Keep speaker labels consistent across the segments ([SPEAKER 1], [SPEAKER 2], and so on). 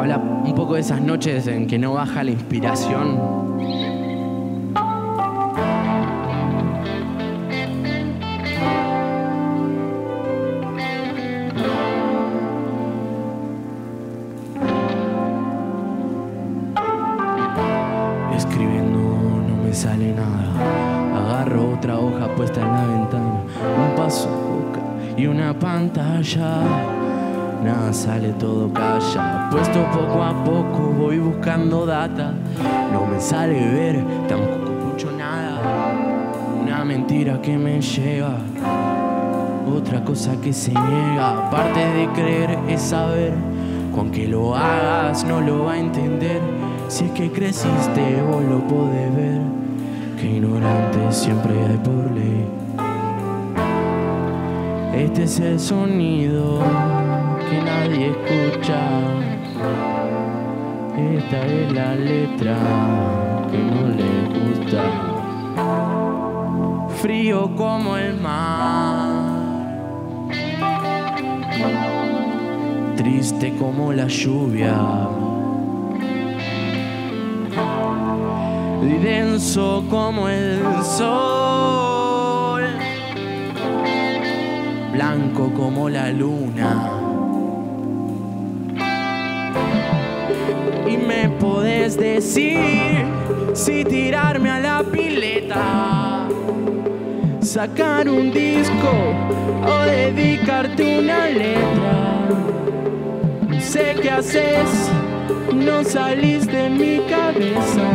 [SPEAKER 1] Habla un poco de esas noches en que no baja la inspiración. Escribiendo no me sale nada. Agarro otra hoja puesta en la ventana, un paso y una pantalla. Nada sale, todo calla. Puesto poco a poco voy buscando data. No me sale ver, tampoco escucho nada. Una mentira que me lleva. Otra cosa que se niega. Aparte de creer es saber. Con que lo hagas no lo va a entender. Si es que creciste, vos lo podés ver. Que ignorante siempre hay por ley. Este es el sonido que nadie escucha. Esta es la letra que no le gusta. Frío como el mar. Triste como la lluvia. Y denso como el sol. Blanco como la luna. Decir si tirarme a la pileta, sacar un disco o dedicarte una letra. Sé qué haces, no salís de mi cabeza.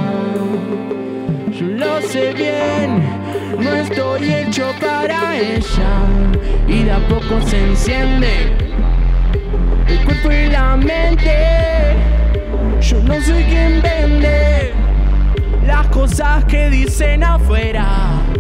[SPEAKER 1] Yo lo sé bien, no estoy hecho para ella. Y de a poco se enciende el cuerpo y la mente. Que dicen afuera.